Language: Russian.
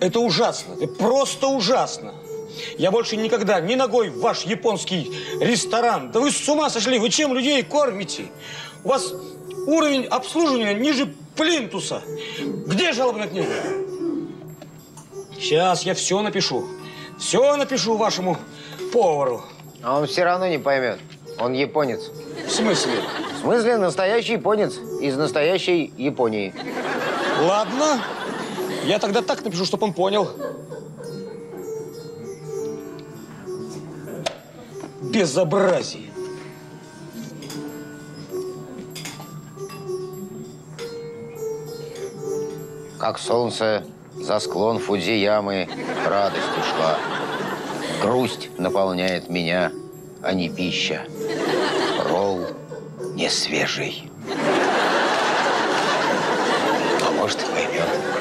Это ужасно, это просто ужасно. Я больше никогда ни ногой в ваш японский ресторан. Да вы с ума сошли, вы чем людей кормите? У вас уровень обслуживания ниже плинтуса. Где жалобная книга? Сейчас я все напишу. Все напишу вашему повару. А он все равно не поймет. Он японец. В смысле? В смысле, настоящий японец из настоящей Японии. Ладно. Я тогда так напишу, чтобы он понял. Безобразие. Как солнце за склон Фудзиямы радость ушла. Грусть наполняет меня, а не пища. Ролл не свежий. А может, поймет.